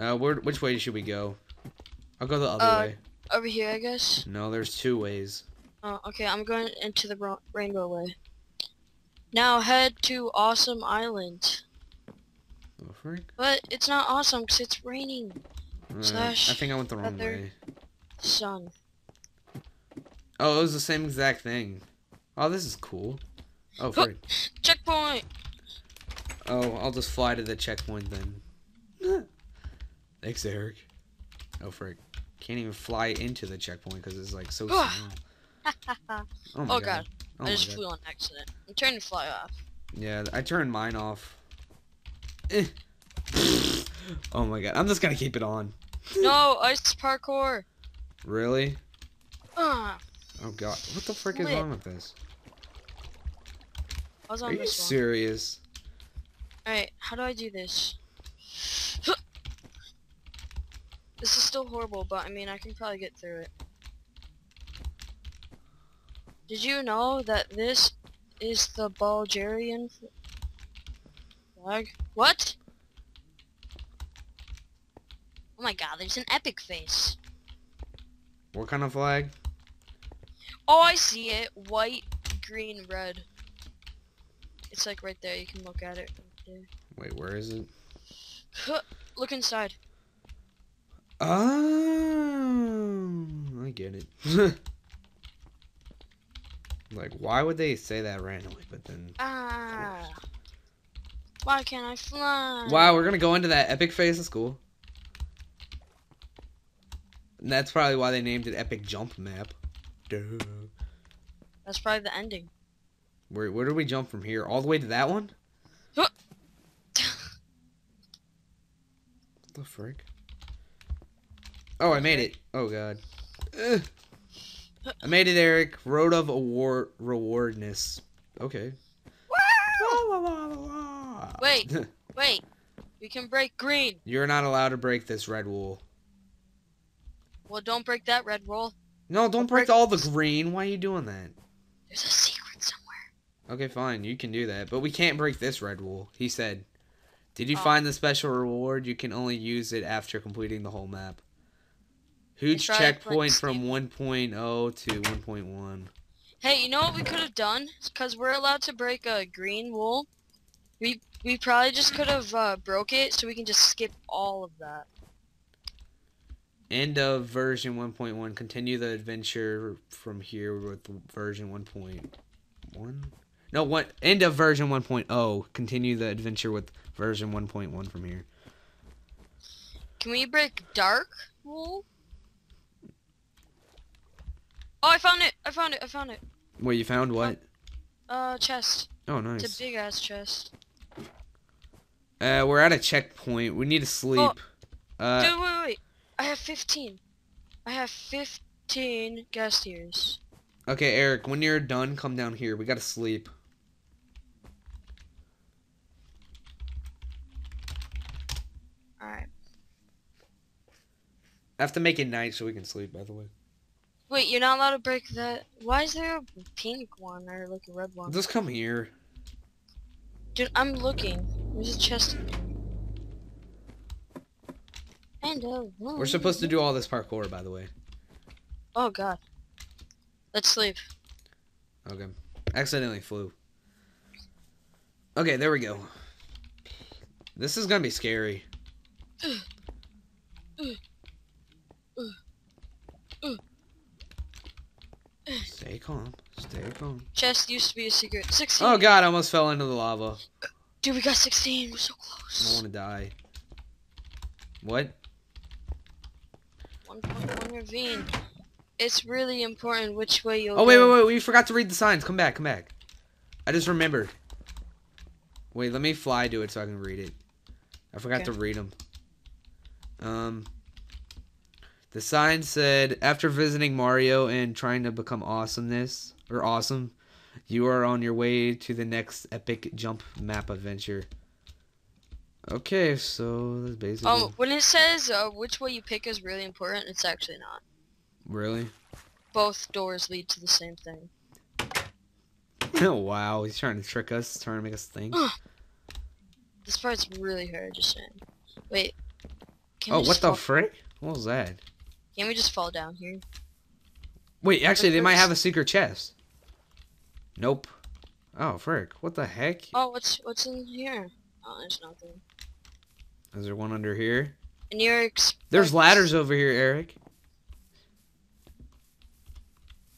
Uh, where? Which way should we go? I'll go the other Uh, way. Over here, I guess. No, there's two ways. Oh, okay. I'm going into the rainbow way. Now head to Awesome Island. Oh, frick. But it's not awesome because it's raining. Uh, Slash I think I went the wrong way. Sun. Oh, it was the same exact thing. Oh, this is cool. Oh, frick. Checkpoint! Oh, I'll just fly to the checkpoint then. Thanks, Eric. Oh, frick. Can't even fly into the checkpoint because it's like so small. oh Oh my god. god. Oh I just god. flew on accident. I'm trying to fly off. Yeah, I turned mine off. Eh. oh my god. I'm just gonna keep it on. no, ice parkour. Really? Ah, Oh god. What the frick is wrong with this? I was Are you serious? Alright, how do I do this? This is still horrible, but I mean, I can probably get through it. Did you know that this is the Bulgarian flag? What? Oh my god, there's an epic face. What kind of flag? Oh, I see it. White, green, red. It's like right there. You can look at it. Right there. Wait, where is it? Look inside. Oh, I get it. like, why would they say that randomly? But then, Ah. Why can't I fly? wow, we're gonna go into that epic phase of school. And that's probably why they named it Epic Jump Map. Duh. That's probably the ending. Where where do we jump from here? All the way to that one? What the frick? Oh, I made it. Oh god. Ugh. I made it, Eric. Road of award rewardness. Okay. Wait. Wait. We can break green. You're not allowed to break this red wool. Well, don't break that red wool. No, don't break all the green. Why are you doing that? There's a secret somewhere. Okay, fine. You can do that. But we can't break this red wool. He said. Did you Oh. find the special reward? You can only use it after completing the whole map. Huge checkpoint from 1.0 to 1.1. Hey, you know what we could have done? Because we're allowed to break a green wool. We we probably just could have uh, broke it so we can just skip all of that. End of version 1.1. Continue the adventure from here with version 1.1. No, what? End of version 1.0. Continue the adventure with version 1.1 from here. Can we break dark wool? Oh, I found it! I found it! I found it! Wait, you found what? Uh, chest. Oh, It's nice. a big ass chest. Uh, we're at a checkpoint. We need to sleep. Uh, Dude, wait, wait. I have 15. I have 15 ghast tears. okay, Eric. When you're done, come down here. We gotta sleep. Alright. I have to make it night so we can sleep. By the way. Wait, you're not allowed to break that. Why is there a pink one or like a red one? Just come here. Dude, I'm looking. There's a chest. And a We're supposed to do all this parkour, by the way. Oh god. Let's sleep. Okay. Accidentally flew. Okay, there we go. This is gonna be scary. Stay calm. Stay calm. Chest used to be a secret. 16. Oh god, I almost fell into the lava. Dude, we got 16. We're so close. I close. want to die. What? 1.1 ravine. It's really important which way you'll Oh wait, go. wait, wait! We forgot to read the signs. Come back, come back. I just remembered. Wait, let me fly to it so I can read it. I forgot Okay. to read them. Um, the sign said, "After visiting Mario and trying to become awesomeness or awesome, you are on your way to the next epic jump map adventure." Okay, so that's basically Oh, when it says uh, which way you pick is really important, it's actually not. really. Both doors lead to the same thing. Oh, wow, he's trying to trick us, trying to make us think. This part's really hard, just saying. Wait. Oh, what the frick? What was that? Can we just fall down here? Wait, actually, they might have a secret chest. Nope. Oh, frick. What the heck? Oh, what's what's in here? Oh, there's nothing. Is there one under here? And you're There's ladders over here, Eric.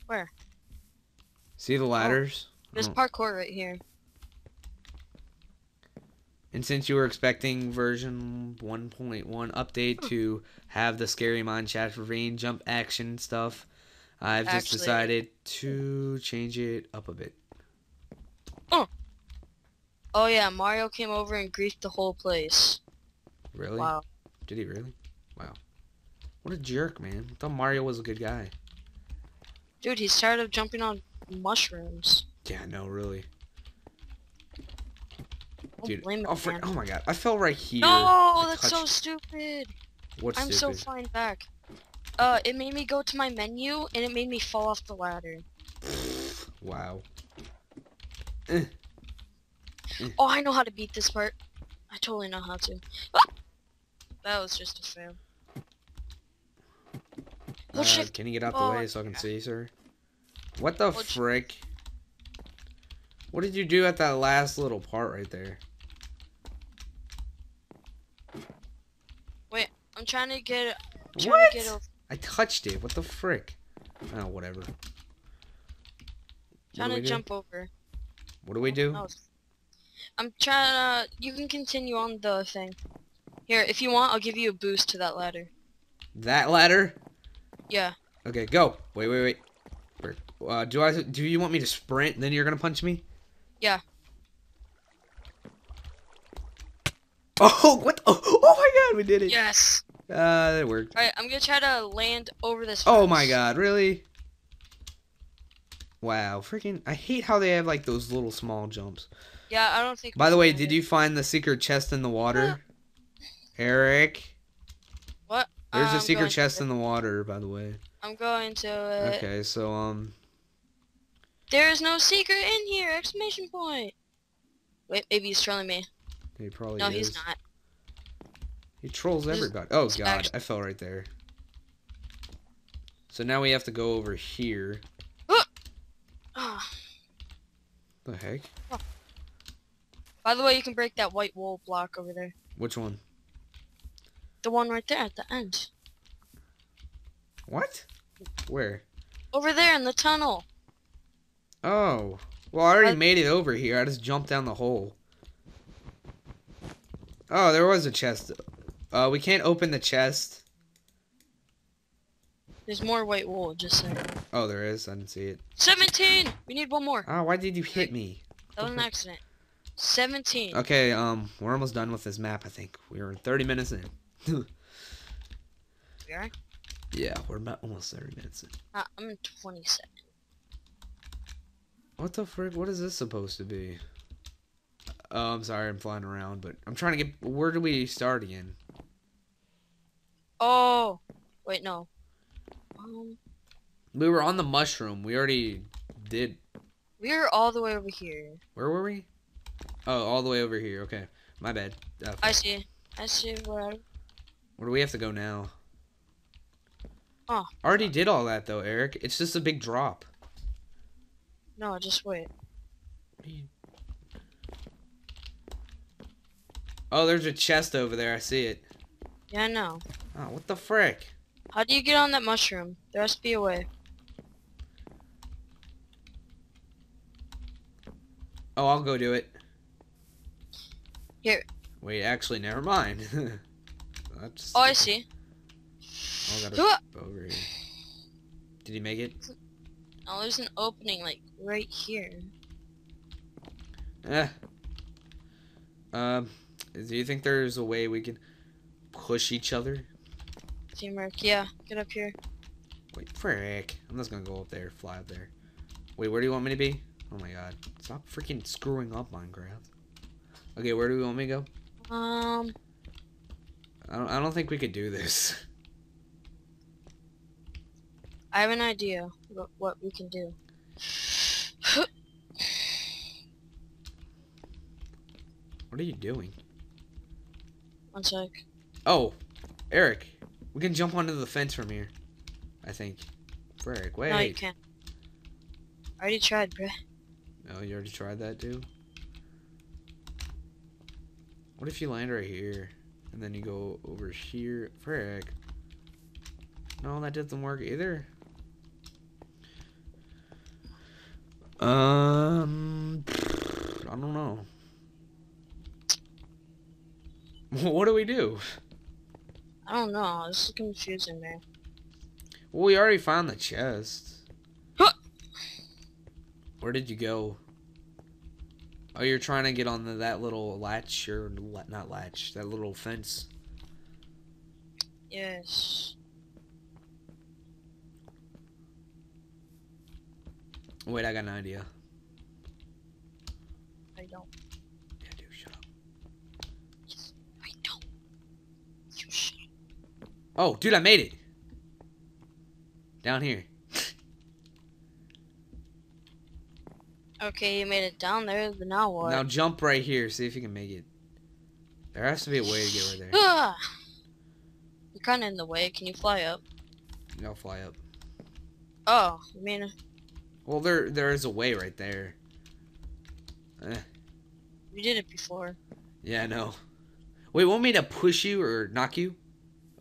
Where? See the ladders? Oh, there's Oh. parkour right here. And since you were expecting version 1.1 update hmm. to have the scary mineshaft ravine jump action stuff, I've just Actually- decided to change it up a bit. Oh, oh yeah, Mario came over and griefed the whole place. Really? Wow. Did he really? Wow. What a jerk, man. I thought Mario was a good guy. Dude, he's tired of jumping on mushrooms. Yeah, no, really. Don't Dude. blame Oh, the frick. man. oh my god. I fell right here. No, I that's so stupid. What's I'm so stupid? flying back. Uh, it made me go to my menu and it made me fall off the ladder. wow. Oh, I know how to beat this part. I totally know how to. Ah! That was just a fail. Hold Uh, can you get out the Oh, way so I can see, sir? What the Hold frick? What did you do at that last little part right there? I'm trying to get. Trying What? To get I touched it. What the frick? Oh, whatever. What trying to we do? jump over. What do we do? Oh. I'm trying to. You can continue on the thing. Here, if you want, I'll give you a boost to that ladder. That ladder? Yeah. Okay, go. Wait, wait, wait. Uh, do I? Do you want me to sprint? Then you're gonna punch me? Yeah. Oh, what? The, oh, oh my God, we did it. Yes. Uh, that worked. All right, I'm gonna try to land over this. Oh my. God, really? Wow, freaking! I hate how they have like those little small jumps. Yeah, I don't think. By the way, did you find the secret chest in the water? Eric, What? there's I'm a secret chest in the water, by the way. I'm going to it. Okay, so um, There is no secret in here! Exclamation point! Wait, maybe he's trolling me. he probably No, is. he's not. He trolls everybody. Oh god, I fell right there. So now we have to go over here. Ah. The heck? By the way, you can break that white wool block over there. Which one? The one right there at the end. What? Where? Over there in the tunnel. Oh. Well, I already I- made it over here. I just jumped down the hole. Oh, there was a chest. Uh, we can't open the chest. There's more white wool, just saying. Oh, there is. I didn't see it. 17! We need one more. Oh, why did you hit me? That was an accident. 17. Okay, um, we're almost done with this map, I think. We're 30 minutes in. We are? yeah, we're about almost 30 minutes in. Ah, I'm in 27. What the frick? What is this supposed to be? Oh, I'm sorry, I'm flying around, but I'm trying to get. Where do we start again? Oh! Wait, no. Um, We were on the mushroom. We already did. we are all the way over here. Where were we? Oh, all the way over here. Okay, my bad. Uh, I see. I see where where do we have to go now? Oh. I already did all that though, Eric. It's just a big drop. No, just wait. Oh, there's a chest over there. I see it. Yeah, I know. Oh, what the frick? How do you get on that mushroom? There has to be a way. Oh, I'll go do it. Here. Wait, actually, never mind. That's. Oh, I see. I gotta over here. Did he make it? Oh, there's an opening, like, right here. Eh. Um, do you think there's a way we can push each other? Teamwork. Yeah, get up here. Wait, frick. I'm just gonna go up there, fly up there. Wait, where do you want me to be? Oh my god. Stop freaking screwing up Minecraft. Okay, where do we want me to go? Um, I don't, I don't think we could do this. I have an idea what, what we can do. What are you doing? One sec. Oh, Eric, we can jump onto the fence from here. I think. Frick, wait. No, you can't. I already tried, bruh. Oh, you already tried that too? What if you land right here? And then you go over here? Frick. No, that doesn't work either. Um, I don't know. What do we do? I don't know. This is confusing, man. Well, we already found the chest. Huh. Where did you go? Oh, you're trying to get on the, that little latch or not latch, that little fence. Yes. Wait, I got an idea. I don't. Yeah, dude, shut up. Yes. I don't. You shut up. Oh, dude, I made it. Down here. Okay, you made it down there, but now what? Now jump right here. See if you can make it. There has to be a way to get right there. Ah! You're kind of in the way. Can you fly up? I'll fly up. Oh, I mean, Well, there there is a way right there. Eh, we did it before. yeah, I know. Wait, want me to push you or knock you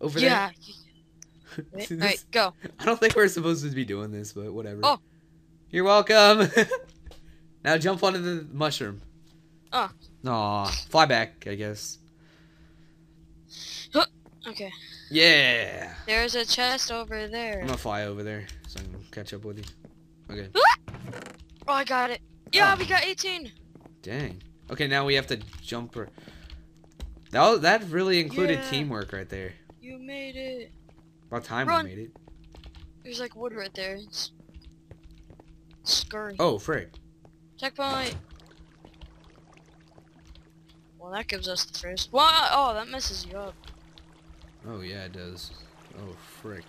over yeah. there? Wait, This- Alright, go. I don't think we're supposed to be doing this, but whatever. Oh. You're welcome. now jump onto the mushroom. Oh. Aw, fly back, I guess. Okay. Yeah. There's a chest over there. I'm gonna fly over there so I can catch up with you. Okay. Oh, I got it. Yeah, Oh. we got 18. Dang. Okay, now we have to jump. That that really included Yeah. teamwork right there. You made it. About time Run. we made it. There's like wood right there. It's scurry. Oh, frick. Checkpoint. Well, that gives us the first. What? Oh, that messes you up. Oh yeah, it does. Oh frick.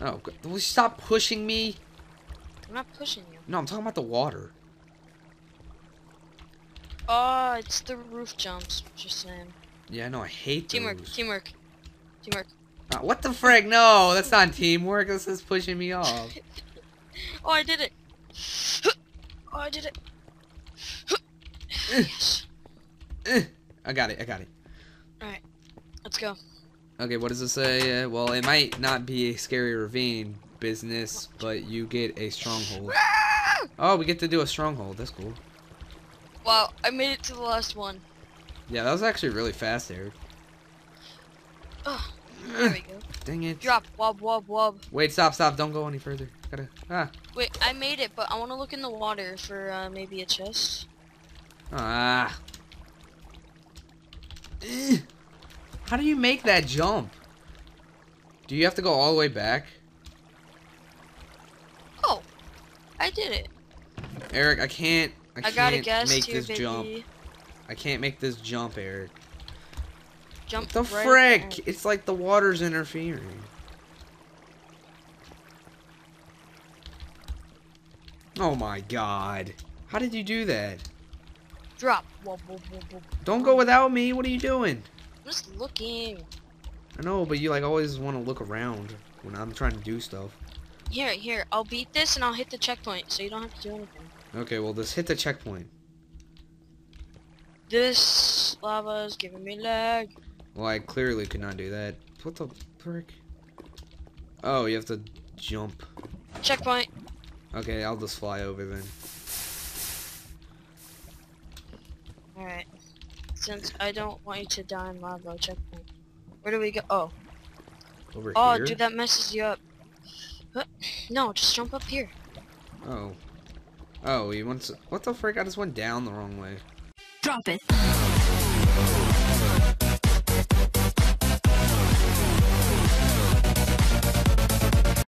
Oh, g- will you stop pushing me? I'm not pushing you. No, I'm talking about the water. Oh, it's the roof jumps. Just saying. Yeah, no, I hate Teamwork. those. Teamwork. Teamwork. Ah, what the frick? No, that's not teamwork. This is pushing me off. Oh, I did it. Oh, I did it. yes. Eh, I got it. I got it. Alright. Let's go. Okay, what does it say? Uh, well, it might not be a scary ravine business, but you get a stronghold. Oh, we get to do a stronghold. That's cool. Wow, I made it to the last one. Yeah, that was actually really fast, Eric. Oh, there we go. Dang it. Drop. Wob, wob, wob. Wait, stop, stop. Don't go any further. Gotta. Ah. Wait, I made it, but I want to look in the water for uh, maybe a chest. Ah. How do you make that jump? Do you have to go all the way back? Oh, I did it. Eric, I can't. I, I, can't got a guess make this baby. jump. I can't make this jump, Eric. The right frick! It's like the water's interfering. Oh my god. How did you do that? Drop. Don't go without me. What are you doing? I'm just looking. I know, but you like always want to look around when I'm trying to do stuff. Here, here. I'll beat this and I'll hit the checkpoint, so you don't have to do anything. Okay, well, just hit the checkpoint. This lava is giving me lag. Well, I clearly could not do that. What the frick? Oh, you have to jump. Checkpoint. Okay, I'll just fly over then. Alright. Since I don't want you to die in lava, checkpoint. Where do we go? Oh. Over here. Oh, here? dude, that messes you up. Huh? No, just jump up here. Oh. Oh, he wants. What the frick? I just went down the wrong way. Drop it.